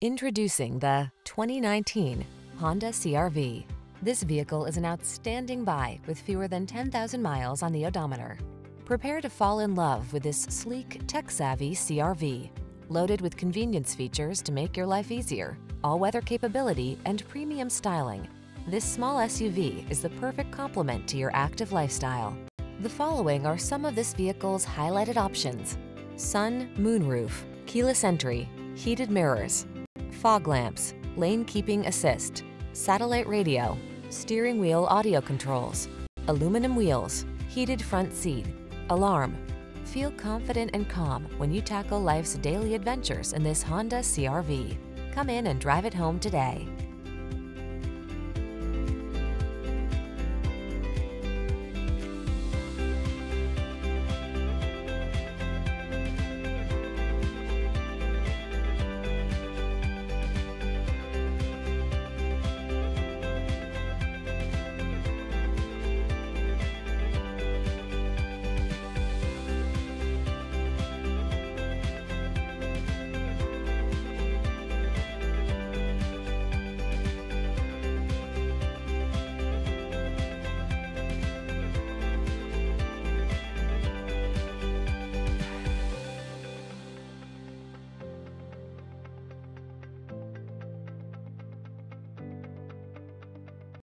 Introducing the 2019 Honda CRV. This vehicle is an outstanding buy with fewer than 10,000 miles on the odometer. Prepare to fall in love with this sleek, tech-savvy CRV. Loaded with convenience features to make your life easier, all-weather capability, and premium styling, this small SUV is the perfect complement to your active lifestyle. The following are some of this vehicle's highlighted options. Sun, moonroof, keyless entry, heated mirrors, fog lamps, lane keeping assist, satellite radio, steering wheel audio controls, aluminum wheels, heated front seat, alarm. Feel confident and calm when you tackle life's daily adventures in this Honda CRV. Come in and drive it home today.